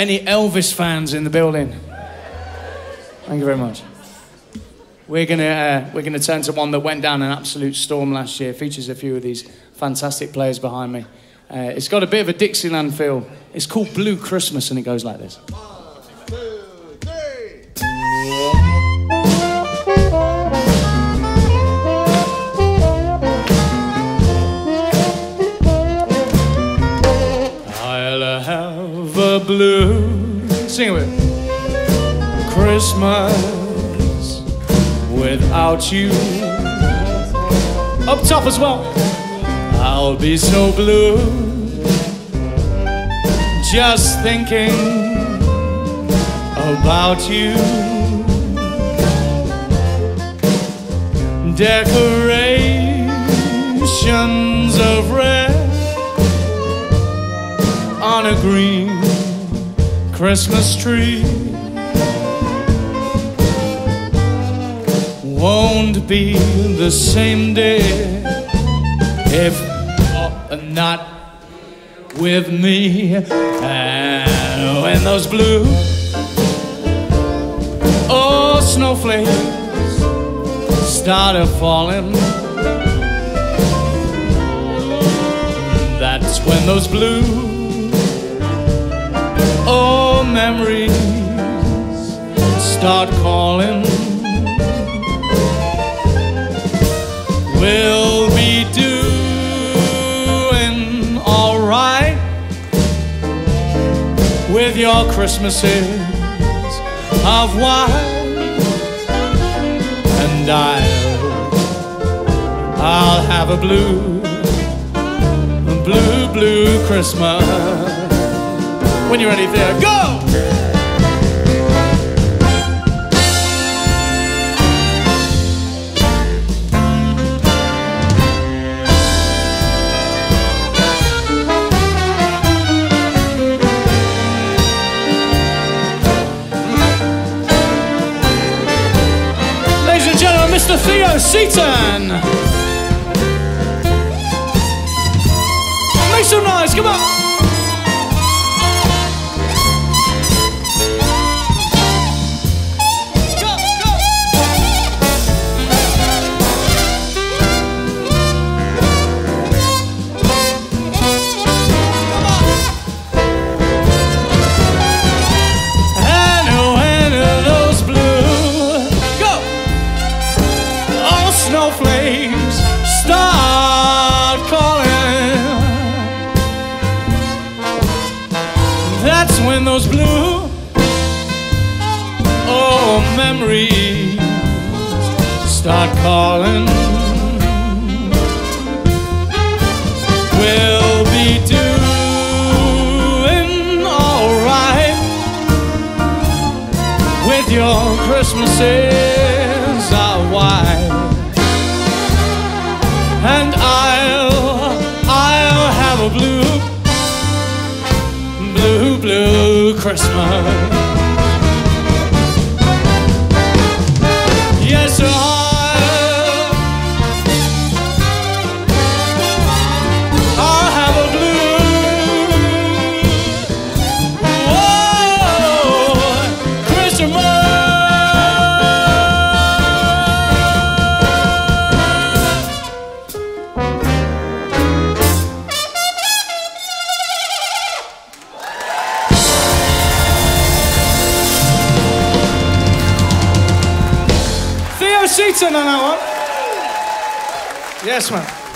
Any Elvis fans in the building? Thank you very much. We're gonna uh, we're gonna turn to one that went down an absolute storm last year. Features a few of these fantastic players behind me. Uh, it's got a bit of a Dixieland feel. It's called Blue Christmas, and it goes like this. Sing it with. Christmas without you. Up top as well. I'll be so blue. Just thinking about you. Decorations of red on a green Christmas tree. Won't be the same day if you're not with me. And when those blue oh snowflakes started falling, that's when those blue memories start calling. We'll be doing alright with your Christmases of white, and I'll I'll have a blue, blue, blue Christmas. When you're ready, there, go! Mr. Theo Seaton. Make some noise, come on. Snowflakes start calling. That's when those blue oh memories start calling. We'll be doing alright with your Christmases Christmas. Yes, man.